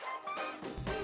えっ?